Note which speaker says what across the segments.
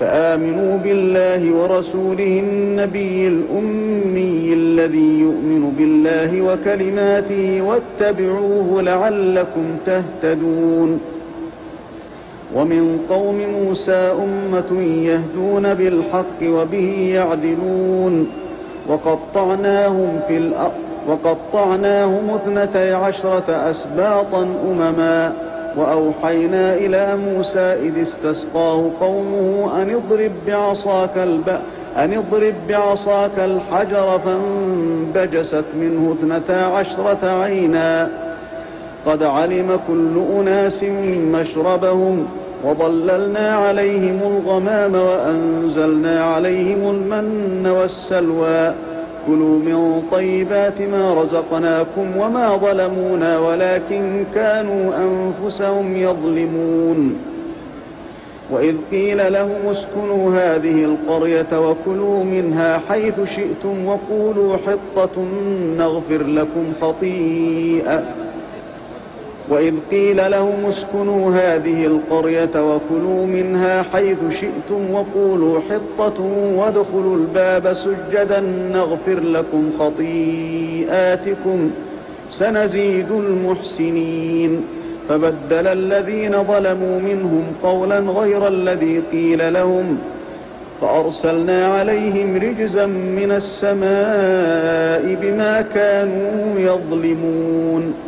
Speaker 1: فآمنوا بالله ورسوله النبي الأمي الذي يؤمن بالله وكلماته واتبعوه لعلكم تهتدون. ومن قوم موسى أمة يهدون بالحق وبه يعدلون. وقطعناهم في الأرض وقطعناهم اثنتي عشرة أسباطا أمما. وأوحينا إلى موسى إذ استسقاه قومه أن اضرب بعصاك البأ أن اضرب بعصاك الحجر فانبجست منه اثنتا عشرة عينا. قد علم كل أناس مشربهم وظللنا عليهم الغمام وأنزلنا عليهم المن والسلوى. كلوا من طيبات ما رزقناكم وما ظلمونا ولكن كانوا أنفسهم يظلمون. وإذ قيل لهم اسكنوا هذه القرية وكلوا منها حيث شئتم وقولوا حطة نغفر لكم خطيئة. وإذ قيل لهم اسكنوا هذه القرية وكلوا منها حيث شئتم وقولوا حطة وادخلوا الباب سجدا نغفر لكم خطيئاتكم سنزيد المحسنين. فبدل الذين ظلموا منهم قولا غير الذي قيل لهم. فأرسلنا عليهم رجزا من السماء بما كانوا يظلمون.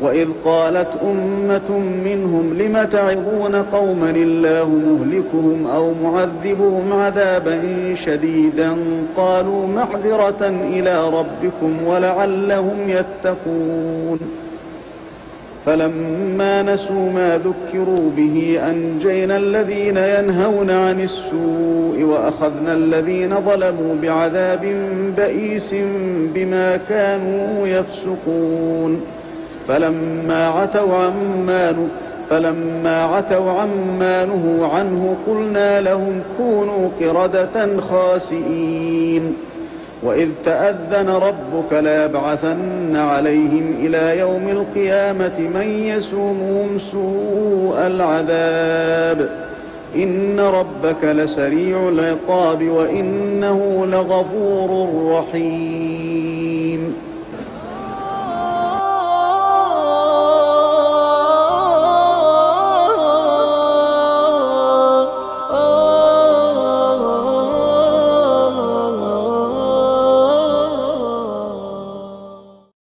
Speaker 1: وإذ قالت أمة منهم لم تعظون قوما الله مهلكهم أو معذبهم عذابا شديدا قالوا معذرة إلى ربكم ولعلهم يتقون فلما نسوا ما ذكروا به أنجينا الذين ينهون عن السوء وأخذنا الذين ظلموا بعذاب بئيس بما كانوا يفسقون فلما عتوا عما فلما عتوا عما نهوا عنه قلنا لهم كونوا قردة خاسئين. وإذ تأذن ربك ليبعثن عليهم إلى يوم القيامة من يسومهم سوء العذاب. إن ربك لسريع العقاب وإنه لغفور رحيم.